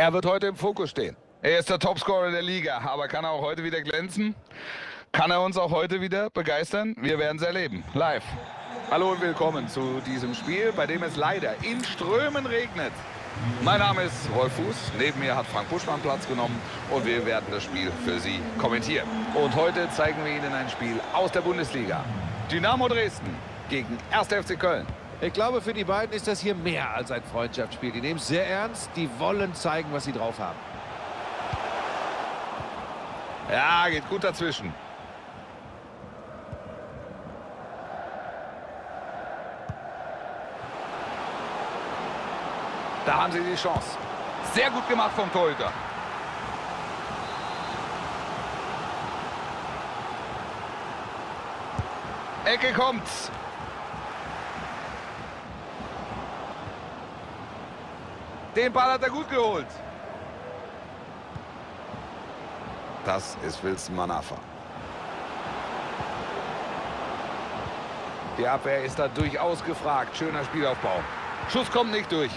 Er wird heute im Fokus stehen. Er ist der Topscorer der Liga, aber kann er auch heute wieder glänzen? Kann er uns auch heute wieder begeistern? Wir werden es erleben. Live. Hallo und willkommen zu diesem Spiel, bei dem es leider in Strömen regnet. Mein Name ist Rolf Fuß, neben mir hat Frank Buschmann Platz genommen und wir werden das Spiel für Sie kommentieren. Und heute zeigen wir Ihnen ein Spiel aus der Bundesliga. Dynamo Dresden gegen 1. FC Köln. Ich glaube, für die beiden ist das hier mehr als ein Freundschaftsspiel. Die nehmen es sehr ernst, die wollen zeigen, was sie drauf haben. Ja, geht gut dazwischen. Da haben sie die Chance. Sehr gut gemacht vom Torhüter. Ecke kommt. Den Ball hat er gut geholt. Das ist Wilson Manafa. Die Abwehr ist da durchaus gefragt. Schöner Spielaufbau. Schuss kommt nicht durch.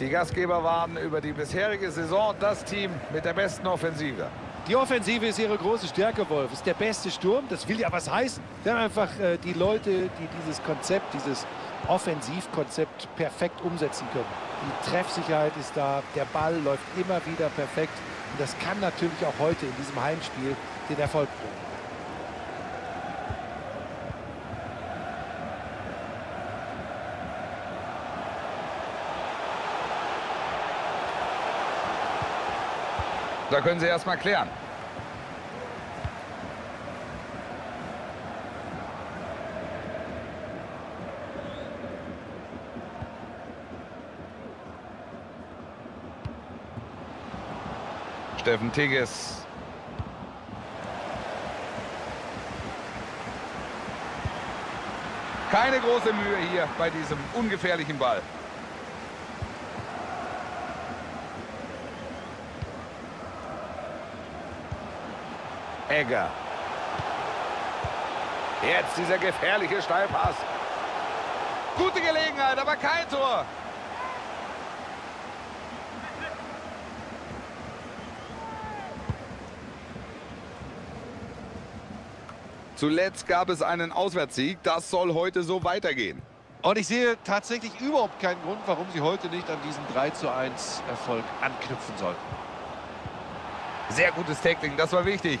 Die Gastgeber waren über die bisherige Saison das Team mit der besten Offensive. Die Offensive ist ihre große Stärke, Wolf. Ist der beste Sturm. Das will ja was heißen. Sie haben einfach äh, die Leute, die dieses Konzept, dieses Offensivkonzept perfekt umsetzen können. Die Treffsicherheit ist da. Der Ball läuft immer wieder perfekt. Und das kann natürlich auch heute in diesem Heimspiel den Erfolg bringen. Da können Sie erst mal klären. Steffen Tigges. Keine große Mühe hier bei diesem ungefährlichen Ball. Egger. Jetzt dieser gefährliche Steilpass. Gute Gelegenheit, aber kein Tor. Zuletzt gab es einen Auswärtssieg. Das soll heute so weitergehen. Und ich sehe tatsächlich überhaupt keinen Grund, warum sie heute nicht an diesen 3 zu 1 Erfolg anknüpfen sollten. Sehr gutes Tackling, das war wichtig.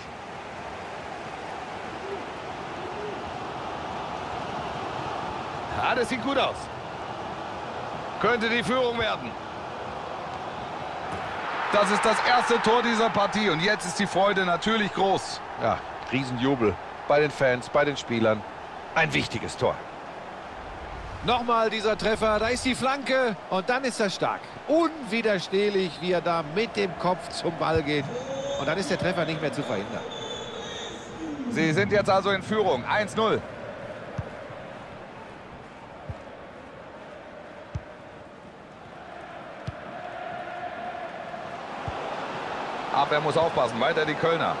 Ja, das sieht gut aus. Könnte die Führung werden. Das ist das erste Tor dieser Partie und jetzt ist die Freude natürlich groß. Ja, Riesenjubel bei den Fans, bei den Spielern. Ein wichtiges Tor. Nochmal dieser Treffer, da ist die Flanke und dann ist er stark. Unwiderstehlich, wie er da mit dem Kopf zum Ball geht. Und dann ist der Treffer nicht mehr zu verhindern. Sie sind jetzt also in Führung, 1-0. Abwehr muss aufpassen, weiter die Kölner.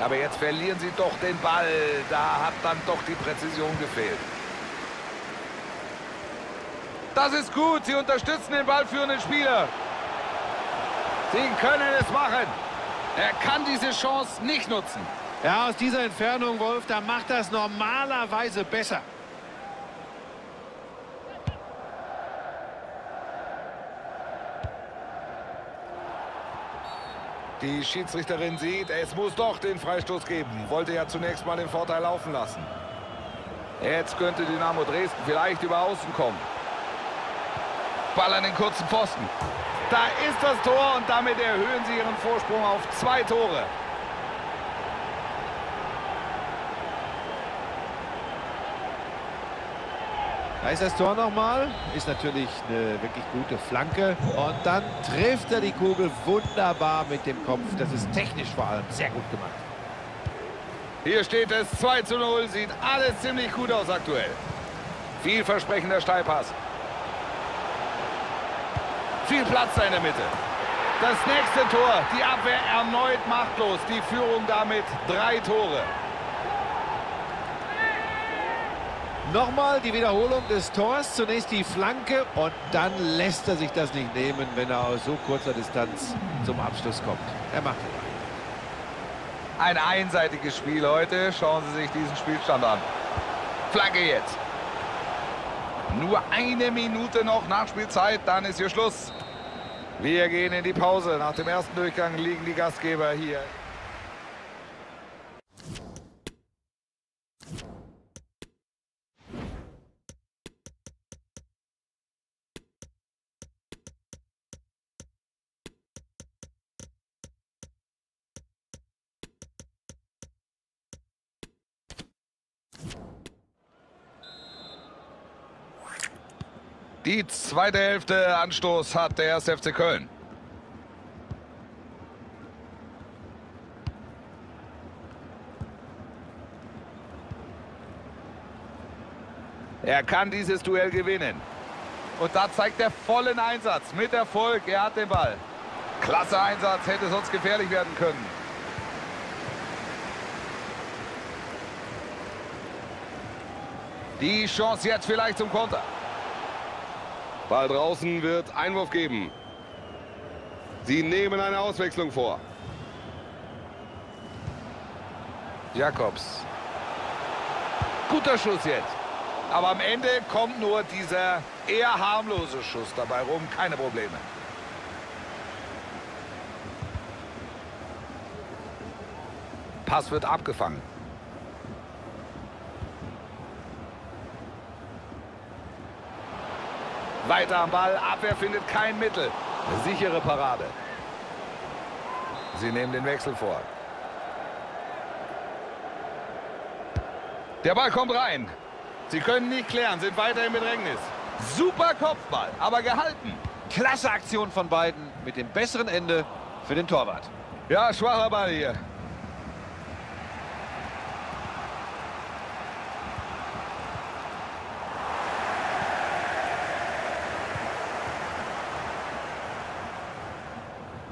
Aber jetzt verlieren sie doch den Ball. Da hat dann doch die Präzision gefehlt. Das ist gut. Sie unterstützen den ballführenden Spieler. Sie können es machen. Er kann diese Chance nicht nutzen. Ja, aus dieser Entfernung, Wolf, da macht das normalerweise besser. Die Schiedsrichterin sieht, es muss doch den Freistoß geben. Wollte ja zunächst mal den Vorteil laufen lassen. Jetzt könnte Dynamo Dresden vielleicht über Außen kommen. Ball an den kurzen Pfosten. Da ist das Tor und damit erhöhen sie ihren Vorsprung auf zwei Tore. Da ist das Tor nochmal. Ist natürlich eine wirklich gute Flanke. Und dann trifft er die Kugel wunderbar mit dem Kopf. Das ist technisch vor allem sehr gut gemacht. Hier steht es 2 zu 0. Sieht alles ziemlich gut aus aktuell. Vielversprechender Steilpass. Viel Platz in der Mitte. Das nächste Tor. Die Abwehr erneut machtlos. Die Führung damit drei Tore. Nochmal die Wiederholung des Tors. Zunächst die Flanke und dann lässt er sich das nicht nehmen, wenn er aus so kurzer Distanz zum Abschluss kommt. Er macht es. Ein einseitiges Spiel heute. Schauen Sie sich diesen Spielstand an. Flanke jetzt. Nur eine Minute noch Nachspielzeit, dann ist hier Schluss. Wir gehen in die Pause. Nach dem ersten Durchgang liegen die Gastgeber hier. Die zweite Hälfte Anstoß hat der 1. FC Köln. Er kann dieses Duell gewinnen. Und da zeigt er vollen Einsatz. Mit Erfolg. Er hat den Ball. Klasse Einsatz. Hätte sonst gefährlich werden können. Die Chance jetzt vielleicht zum Konter. Ball draußen wird Einwurf geben. Sie nehmen eine Auswechslung vor. Jakobs. Guter Schuss jetzt. Aber am Ende kommt nur dieser eher harmlose Schuss dabei rum. Keine Probleme. Pass wird abgefangen. Weiter am Ball. Abwehr findet kein Mittel. Eine sichere Parade. Sie nehmen den Wechsel vor. Der Ball kommt rein. Sie können nicht klären, sind weiter im Bedrängnis. Super Kopfball, aber gehalten. Klasse Aktion von beiden mit dem besseren Ende für den Torwart. Ja, schwacher Ball hier.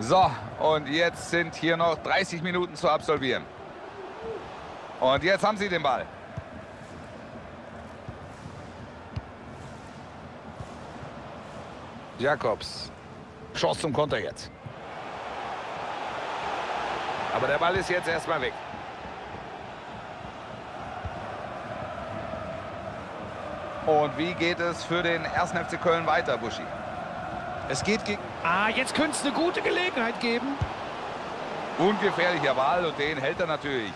So, und jetzt sind hier noch 30 Minuten zu absolvieren. Und jetzt haben sie den Ball. Jakobs. Chance zum Konter jetzt. Aber der Ball ist jetzt erstmal weg. Und wie geht es für den 1. FC Köln weiter, Buschi? Es geht gegen... Ah, jetzt könnte es eine gute Gelegenheit geben. Ungefährlicher Ball und den hält er natürlich.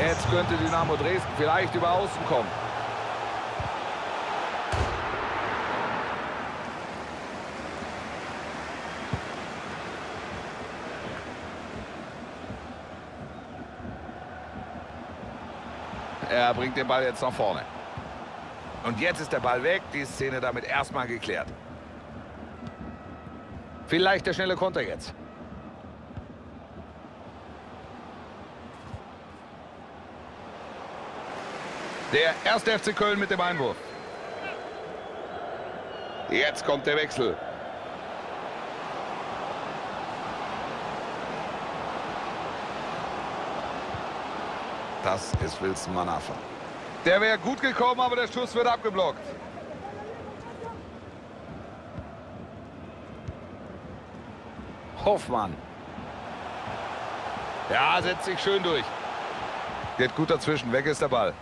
Jetzt könnte Dynamo Dresden vielleicht über Außen kommen. Er bringt den Ball jetzt nach vorne. Und jetzt ist der Ball weg. Die Szene damit erstmal geklärt. Vielleicht der schnelle Konter jetzt. Der erste FC Köln mit dem Einwurf. Jetzt kommt der Wechsel. Das ist Wilson Manafa. Der wäre gut gekommen, aber der Schuss wird abgeblockt. Hoffmann. Ja, setzt sich schön durch. Geht gut dazwischen. Weg ist der Ball.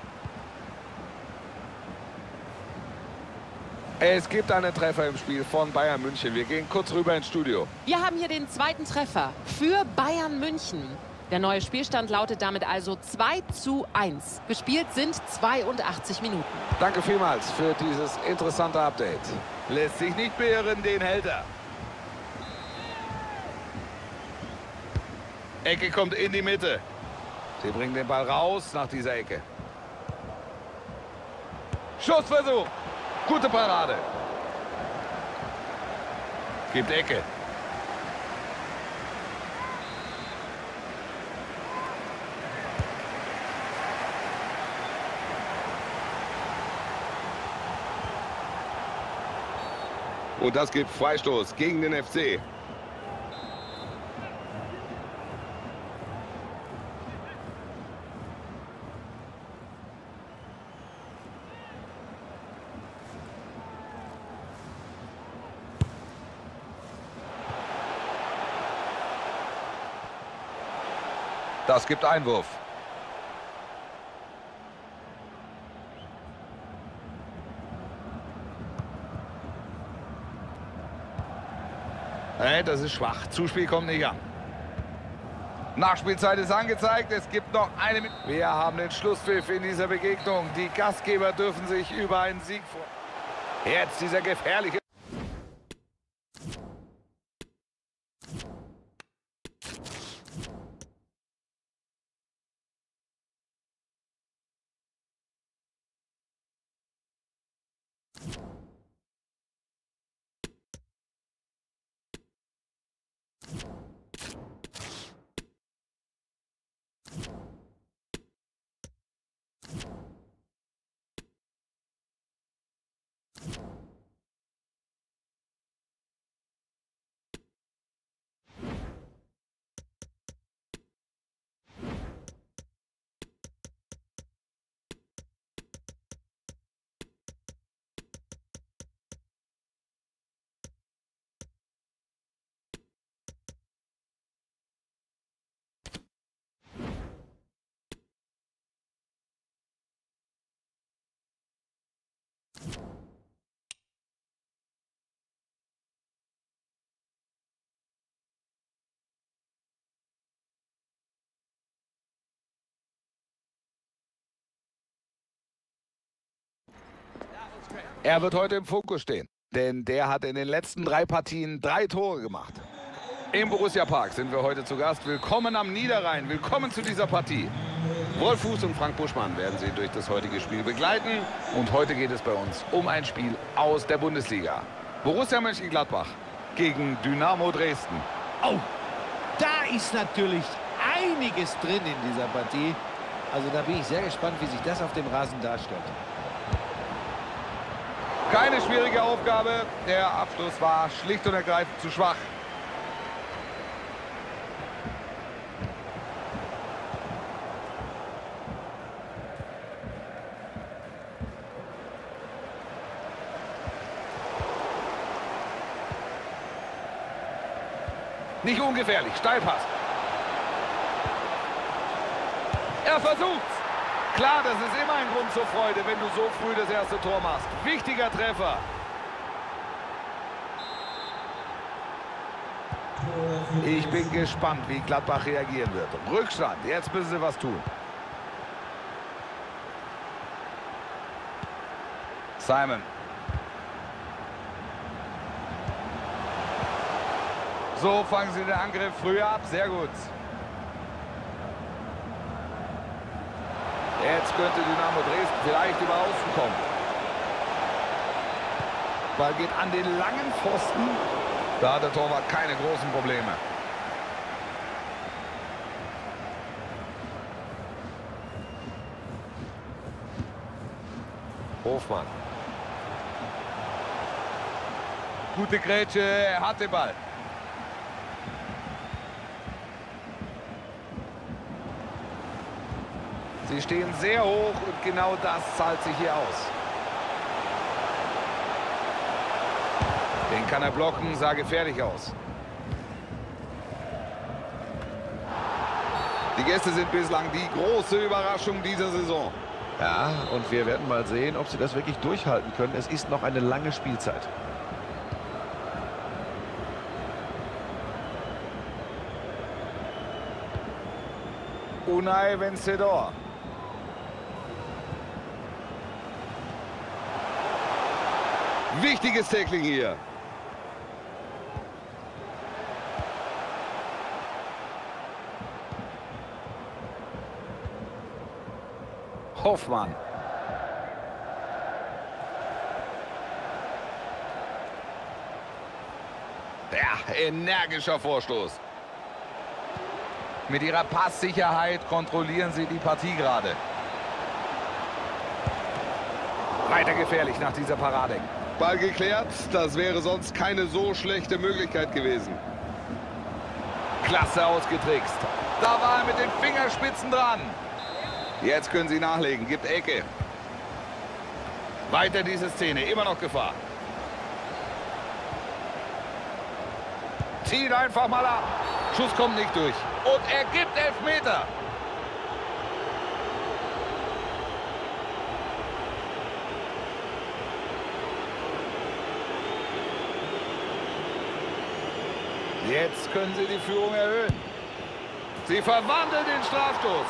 Es gibt einen Treffer im Spiel von Bayern München. Wir gehen kurz rüber ins Studio. Wir haben hier den zweiten Treffer für Bayern München. Der neue Spielstand lautet damit also 2 zu 1. Gespielt sind 82 Minuten. Danke vielmals für dieses interessante Update. Lässt sich nicht beirren, den hält er. Ecke kommt in die Mitte. Sie bringen den Ball raus nach dieser Ecke. Schussversuch. Gute Parade. Gibt Ecke. Und das gibt Freistoß gegen den FC. Das gibt Einwurf. Hey, das ist schwach. Zuspiel kommt nicht an. Nachspielzeit ist angezeigt. Es gibt noch eine Minute. Wir haben den Schlusspfiff in dieser Begegnung. Die Gastgeber dürfen sich über einen Sieg freuen. Jetzt dieser gefährliche... Er wird heute im Fokus stehen, denn der hat in den letzten drei Partien drei Tore gemacht. Im Borussia Park sind wir heute zu Gast. Willkommen am Niederrhein, willkommen zu dieser Partie. Wolf Fuß und Frank Buschmann werden Sie durch das heutige Spiel begleiten. Und heute geht es bei uns um ein Spiel aus der Bundesliga. Borussia Mönchengladbach gegen Dynamo Dresden. Oh, da ist natürlich einiges drin in dieser Partie. Also da bin ich sehr gespannt, wie sich das auf dem Rasen darstellt. Keine schwierige Aufgabe. Der Abschluss war schlicht und ergreifend zu schwach. Nicht ungefährlich. Steilpass. Er versucht's. Klar, das ist immer ein Grund zur Freude, wenn du so früh das erste Tor machst. Wichtiger Treffer. Ich bin gespannt, wie Gladbach reagieren wird. Rückstand, jetzt müssen sie was tun. Simon. So fangen sie den Angriff früher ab. Sehr gut. Jetzt könnte Dynamo Dresden vielleicht über Außen kommen. Ball geht an den langen Pfosten. Da hat der Torwart keine großen Probleme. Hofmann. Gute Grätsche, er hat den Ball. Sie stehen sehr hoch und genau das zahlt sich hier aus. Den kann er blocken, sah gefährlich aus. Die Gäste sind bislang die große Überraschung dieser Saison. Ja, und wir werden mal sehen, ob sie das wirklich durchhalten können. Es ist noch eine lange Spielzeit. Unai Vencedor. Wichtiges Tackling hier. Hoffmann. Ja, energischer Vorstoß. Mit ihrer Passsicherheit kontrollieren sie die Partie gerade. Weiter gefährlich nach dieser Parade. Ball geklärt. Das wäre sonst keine so schlechte Möglichkeit gewesen. Klasse ausgetrickst. Da war er mit den Fingerspitzen dran. Jetzt können sie nachlegen. Gibt Ecke. Weiter diese Szene. Immer noch Gefahr. Zieht einfach mal ab. Schuss kommt nicht durch. Und er gibt Elfmeter. Jetzt können sie die Führung erhöhen. Sie verwandeln den Strafstoß.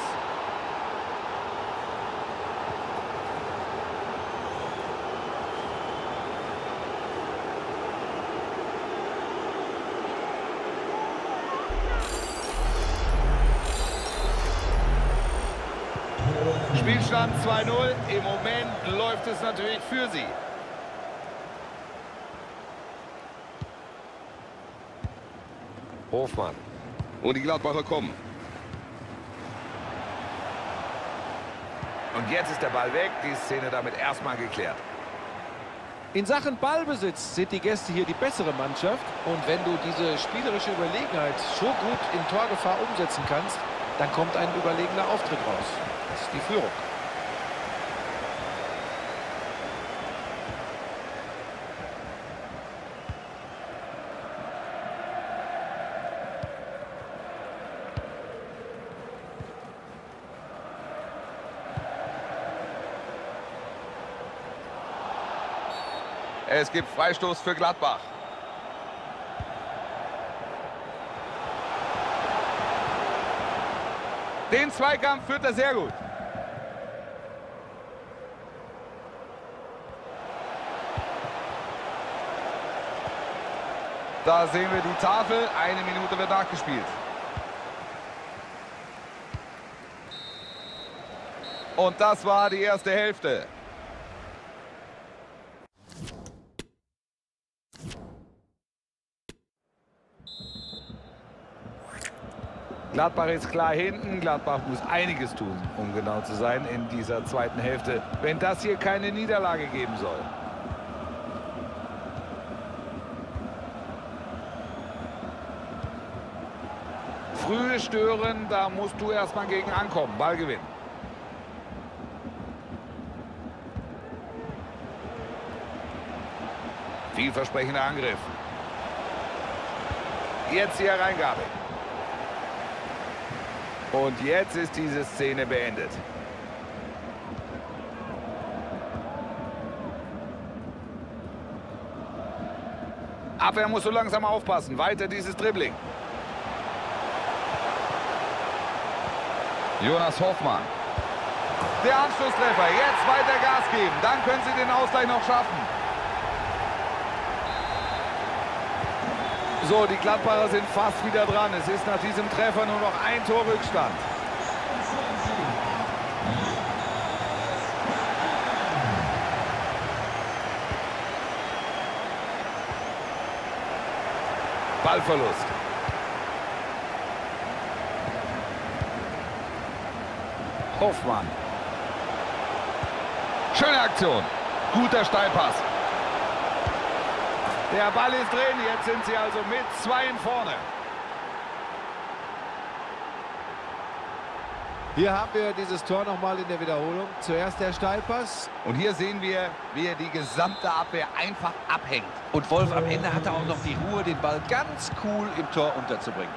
Spielstand 2-0. Im Moment läuft es natürlich für sie. Hofmann. Und die Gladbacher kommen. Und jetzt ist der Ball weg. Die Szene damit erstmal geklärt. In Sachen Ballbesitz sind die Gäste hier die bessere Mannschaft. Und wenn du diese spielerische Überlegenheit so gut in Torgefahr umsetzen kannst, dann kommt ein überlegener Auftritt raus. Das ist die Führung. Es gibt Freistoß für Gladbach. Den Zweikampf führt er sehr gut. Da sehen wir die Tafel. Eine Minute wird nachgespielt. Und das war die erste Hälfte. Gladbach ist klar hinten. Gladbach muss einiges tun, um genau zu sein, in dieser zweiten Hälfte, wenn das hier keine Niederlage geben soll. Frühe stören, da musst du erstmal gegen ankommen. Ball gewinnen. Vielversprechender Angriff. Jetzt die Hereingabe. Und jetzt ist diese Szene beendet. Abwehr muss so langsam aufpassen. Weiter dieses Dribbling. Jonas Hoffmann. Der Anschlusstreffer. Jetzt weiter Gas geben. Dann können sie den Ausgleich noch schaffen. So, die Gladbacher sind fast wieder dran. Es ist nach diesem Treffer nur noch ein Tor Rückstand. Ballverlust. Hoffmann. Schöne Aktion. Guter Steilpass. Der Ball ist drin. Jetzt sind sie also mit zwei in vorne. Hier haben wir dieses Tor nochmal in der Wiederholung. Zuerst der Steilpass. Und hier sehen wir, wie er die gesamte Abwehr einfach abhängt. Und Wolf am Ende hatte auch noch die Ruhe, den Ball ganz cool im Tor unterzubringen.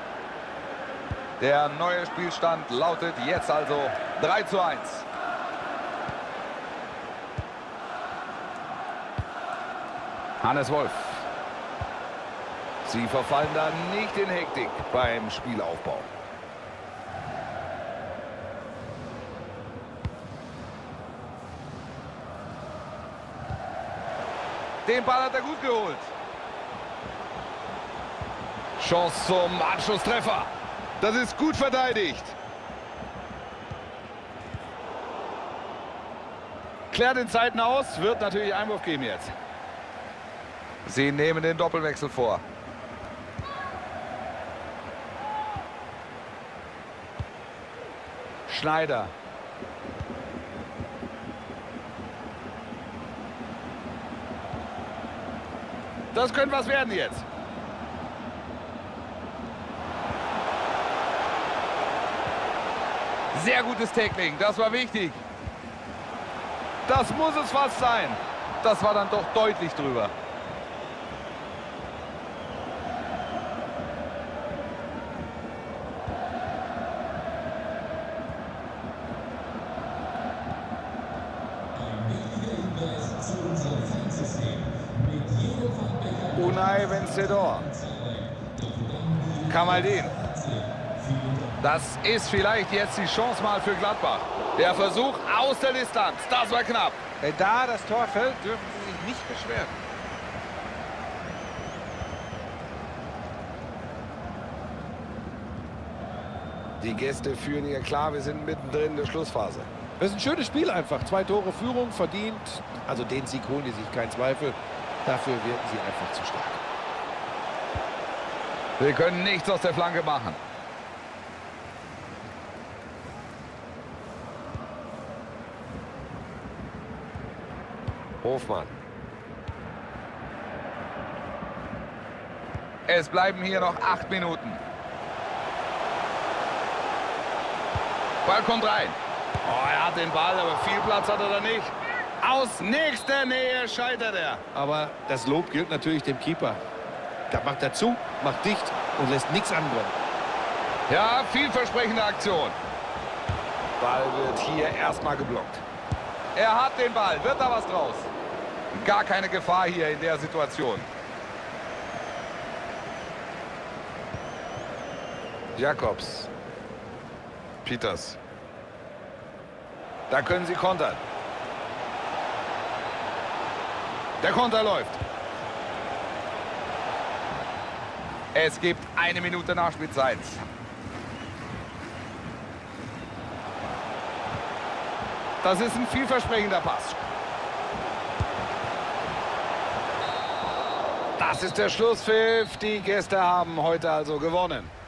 Der neue Spielstand lautet jetzt also 3 zu 1. Hannes Wolf. Sie verfallen da nicht in Hektik beim Spielaufbau. Den Ball hat er gut geholt. Chance zum Anschlusstreffer. Das ist gut verteidigt. Klärt den Zeiten aus, wird natürlich Einwurf geben jetzt. Sie nehmen den Doppelwechsel vor. Schneider. Das könnte was werden jetzt. Sehr gutes Tackling, das war wichtig. Das muss es fast sein. Das war dann doch deutlich drüber. Vencedor. Kamaldin. Das ist vielleicht jetzt die Chance mal für Gladbach. Der Versuch aus der Distanz. Das war knapp. Wenn da das Tor fällt, dürfen sie sich nicht beschweren. Die Gäste führen hier klar, wir sind mittendrin in der Schlussphase. Das ist ein schönes Spiel einfach. Zwei Tore Führung verdient. Also den Sieg holen die sich, kein Zweifel. Dafür wirken sie einfach zu stark. Wir können nichts aus der Flanke machen. Hofmann. Es bleiben hier noch acht Minuten. Ball kommt rein. Oh, er hat den Ball, aber viel Platz hat er da nicht. Aus nächster Nähe scheitert er. Aber das Lob gilt natürlich dem Keeper. Da macht er zu, macht dicht und lässt nichts anbrennen. Ja, vielversprechende Aktion. Ball wird hier erstmal geblockt. Er hat den Ball. Wird da was draus? Gar keine Gefahr hier in der Situation. Jakobs. Peters. Da können sie kontern. Der Konter läuft. Es gibt eine Minute Nachspielzeit. Das ist ein vielversprechender Pass. Das ist der Schlusspfiff. Die Gäste haben heute also gewonnen.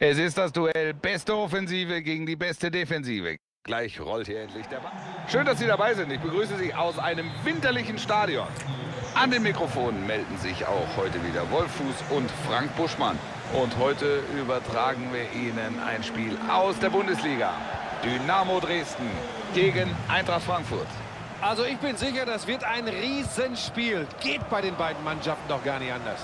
Es ist das Duell beste Offensive gegen die beste Defensive. Gleich rollt hier endlich der Ball. Schön, dass Sie dabei sind. Ich begrüße Sie aus einem winterlichen Stadion. An den Mikrofonen melden sich auch heute wieder Wolfuß und Frank Buschmann. Und heute übertragen wir Ihnen ein Spiel aus der Bundesliga. Dynamo Dresden gegen Eintracht Frankfurt. Also ich bin sicher, das wird ein Riesenspiel. Geht bei den beiden Mannschaften doch gar nicht anders.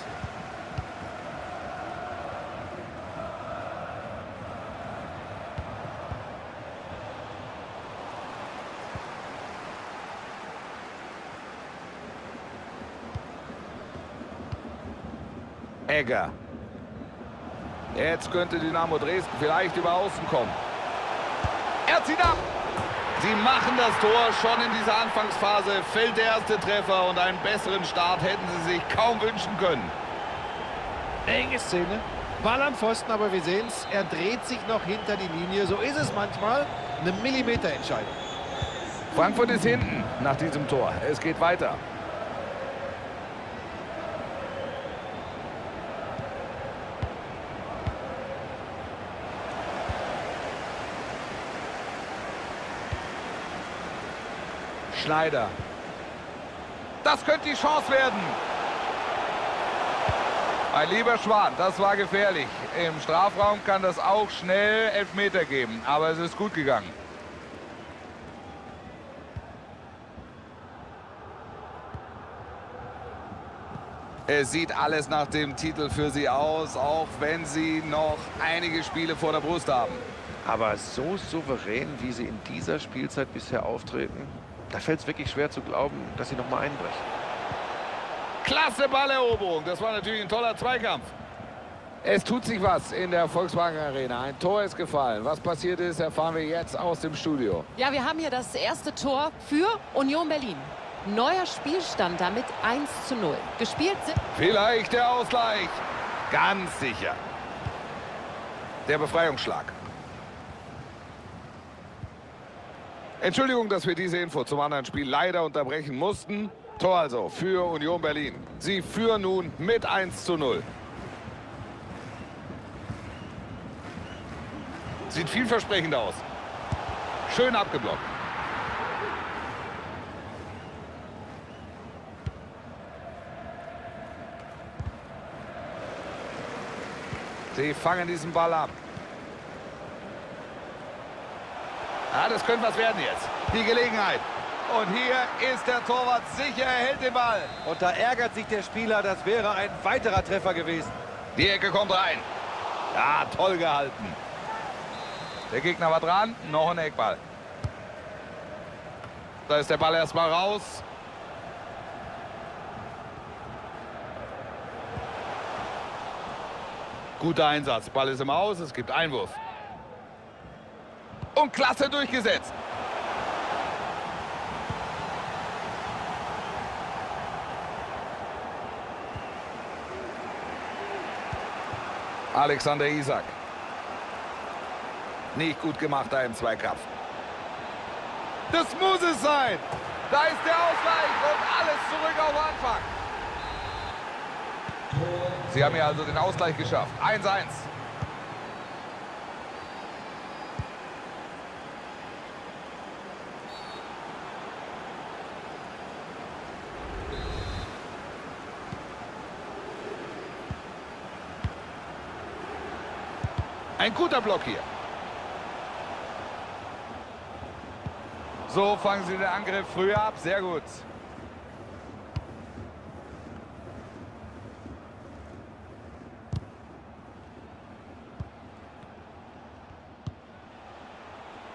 Egger. Jetzt könnte Dynamo Dresden vielleicht über Außen kommen. Er zieht ab. Sie machen das Tor schon in dieser Anfangsphase. Fällt der erste Treffer und einen besseren Start hätten sie sich kaum wünschen können. Enge Szene. Ball am Pfosten, aber wir sehen es. Er dreht sich noch hinter die Linie. So ist es manchmal. Eine Millimeterentscheidung. Frankfurt ist hinten nach diesem Tor. Es geht weiter. Schneider. Das könnte die Chance werden. Mein lieber Schwan, das war gefährlich. Im Strafraum kann das auch schnell Elfmeter geben, aber es ist gut gegangen. Es sieht alles nach dem Titel für sie aus, auch wenn sie noch einige Spiele vor der Brust haben. Aber so souverän, wie sie in dieser Spielzeit bisher auftreten, da fällt es wirklich schwer zu glauben, dass sie noch mal einbrechen. Klasse Balleroberung. Das war natürlich ein toller Zweikampf. Es tut sich was in der Volkswagen Arena. Ein Tor ist gefallen. Was passiert ist, erfahren wir jetzt aus dem Studio. Ja, wir haben hier das erste Tor für Union Berlin. Neuer Spielstand damit 1 zu 0. Gespielt sind... Vielleicht der Ausgleich. Ganz sicher. Der Befreiungsschlag. Entschuldigung, dass wir diese Info zum anderen Spiel leider unterbrechen mussten. Tor also für Union Berlin. Sie führen nun mit 1 zu 0. Sieht vielversprechend aus. Schön abgeblockt. Sie fangen diesen Ball ab. Ja, das könnte was werden jetzt. Die Gelegenheit. Und hier ist der Torwart sicher, er hält den Ball. Und da ärgert sich der Spieler, das wäre ein weiterer Treffer gewesen. Die Ecke kommt rein. Ja, toll gehalten. Der Gegner war dran, noch ein Eckball. Da ist der Ball erstmal raus. Guter Einsatz. Ball ist im Aus, es gibt Einwurf. Und klasse durchgesetzt. Alexander Isak. Nicht gut gemacht da im Zweikampf. Das muss es sein. Da ist der Ausgleich und alles zurück auf Anfang. Sie haben hier also den Ausgleich geschafft. 1-1. Guter Block hier. So fangen sie den Angriff früher ab. Sehr gut.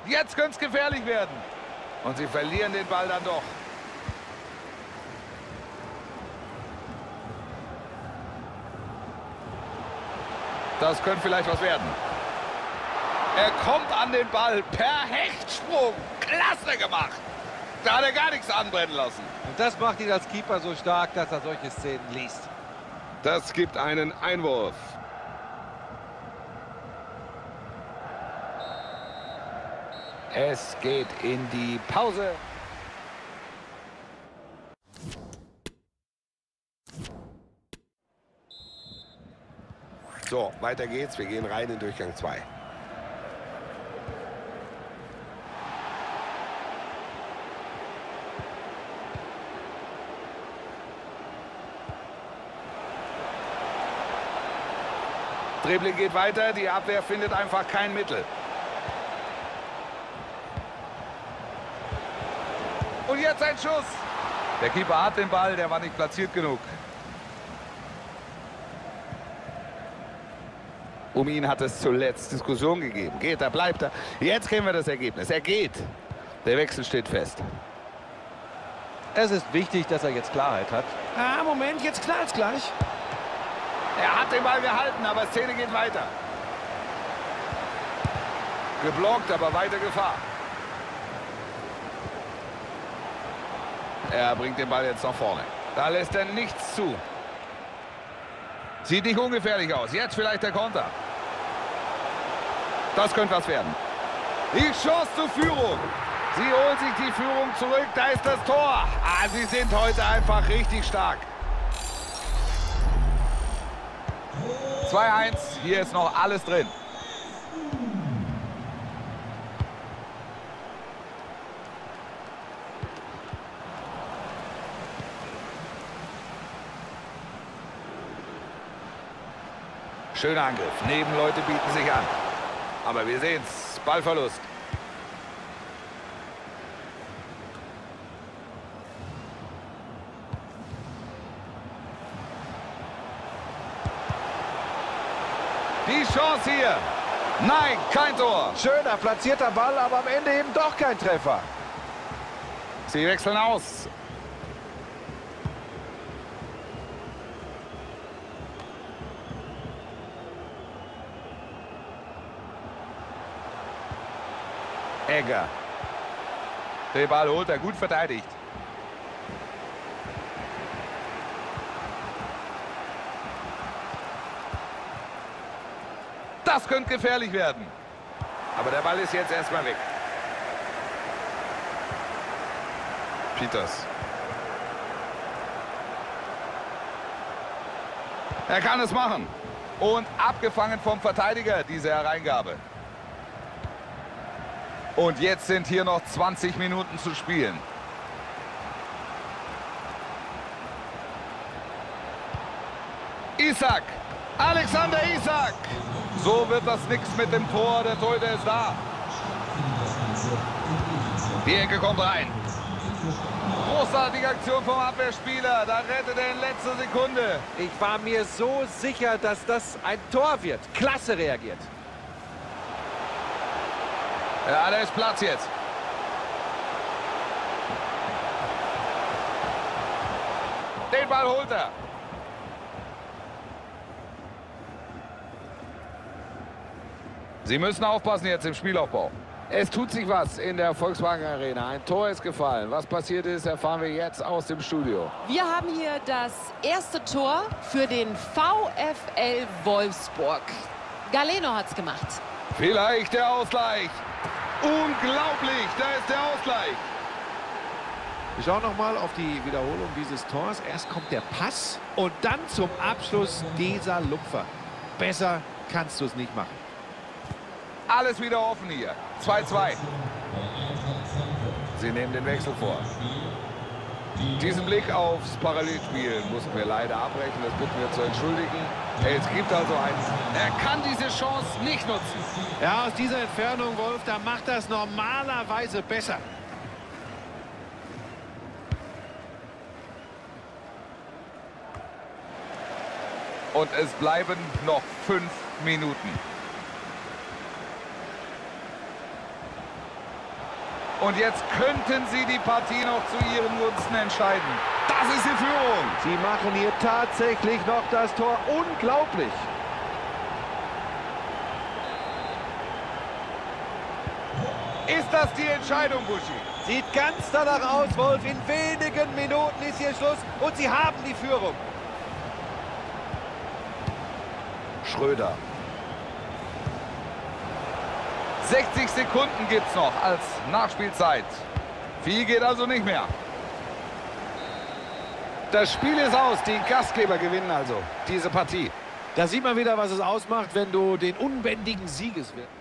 Jetzt könnte es gefährlich werden. Und sie verlieren den Ball dann doch. Das könnte vielleicht was werden. Er kommt an den Ball per Hechtsprung. Klasse gemacht. Da hat er gar nichts anbrennen lassen. Und das macht ihn als Keeper so stark, dass er solche Szenen liest. Das gibt einen Einwurf. Es geht in die Pause. So, weiter geht's. Wir gehen rein in Durchgang 2. Dribbling geht weiter, die Abwehr findet einfach kein Mittel. Und jetzt ein Schuss. Der Keeper hat den Ball, der war nicht platziert genug. Um ihn hat es zuletzt Diskussion gegeben. Geht er, bleibt er. Jetzt kennen wir das Ergebnis. Er geht. Der Wechsel steht fest. Es ist wichtig, dass er jetzt Klarheit hat. Ah, Moment, jetzt knallt's gleich. Er hat den Ball gehalten, aber Szene geht weiter. Geblockt, aber weiter Gefahr. Er bringt den Ball jetzt nach vorne. Da lässt er nichts zu. Sieht nicht ungefährlich aus. Jetzt vielleicht der Konter. Das könnte was werden. Die Chance zur Führung. Sie holen sich die Führung zurück. Da ist das Tor. Ah, sie sind heute einfach richtig stark. 2-1. Hier ist noch alles drin. Schöner Angriff. Nebenleute bieten sich an. Aber wir sehen es. Ballverlust. Die Chance hier. Nein, kein Tor. Schöner platzierter Ball, aber am Ende eben doch kein Treffer. Sie wechseln aus. Egger. Den Ball holt er gut verteidigt. Das könnte gefährlich werden. Aber der Ball ist jetzt erstmal weg. Peters. Er kann es machen. Und abgefangen vom Verteidiger, diese Hereingabe. Und jetzt sind hier noch 20 Minuten zu spielen. Isaac. Alexander Isaac. So wird das nichts mit dem Tor. Der Torhüter ist da. Die Ecke kommt rein. Großartige Aktion vom Abwehrspieler. Da rettet er in letzter Sekunde. Ich war mir so sicher, dass das ein Tor wird. Klasse reagiert. Ja, da ist Platz jetzt. Den Ball holt er. Sie müssen aufpassen jetzt im Spielaufbau. Es tut sich was in der Volkswagen Arena. Ein Tor ist gefallen. Was passiert ist, erfahren wir jetzt aus dem Studio. Wir haben hier das erste Tor für den VfL Wolfsburg. Galeno hat's gemacht. Vielleicht der Ausgleich. Unglaublich, da ist der Ausgleich. Wir schauen noch mal auf die Wiederholung dieses Tors. Erst kommt der Pass und dann zum Abschluss dieser Lupfer. Besser kannst du es nicht machen. Alles wieder offen hier. 2-2. Sie nehmen den Wechsel vor. Diesen Blick aufs Parallelspiel mussten wir leider abbrechen. Das bitten wir zu entschuldigen. Es gibt also einen. Er kann diese Chance nicht nutzen. Ja, aus dieser Entfernung, Wolf, da macht das normalerweise besser. Und es bleiben noch fünf Minuten. Und jetzt könnten sie die Partie noch zu ihren Gunsten entscheiden. Das ist die Führung. Sie machen hier tatsächlich noch das Tor. Unglaublich. Ist das die Entscheidung, Buschi? Sieht ganz danach aus, Wolf. In wenigen Minuten ist hier Schluss und sie haben die Führung. Schröder. 60 Sekunden gibt es noch als Nachspielzeit. Viel geht also nicht mehr. Das Spiel ist aus. Die Gastgeber gewinnen also diese Partie. Da sieht man wieder, was es ausmacht, wenn du den unbändigen Siegeswillen